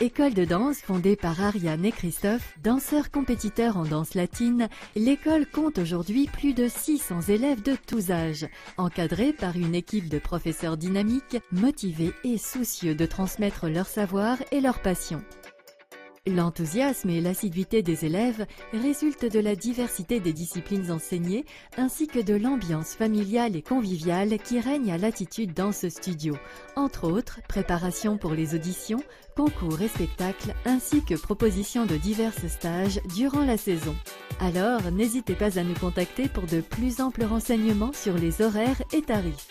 École de danse fondée par Ariane et Christophe, danseurs compétiteurs en danse latine, l'école compte aujourd'hui plus de 600 élèves de tous âges, encadrés par une équipe de professeurs dynamiques, motivés et soucieux de transmettre leur savoir et leur passion. L'enthousiasme et l'assiduité des élèves résultent de la diversité des disciplines enseignées ainsi que de l'ambiance familiale et conviviale qui règne à l'attitude dans ce studio. Entre autres, préparation pour les auditions, concours et spectacles ainsi que proposition de divers stages durant la saison. Alors, n'hésitez pas à nous contacter pour de plus amples renseignements sur les horaires et tarifs.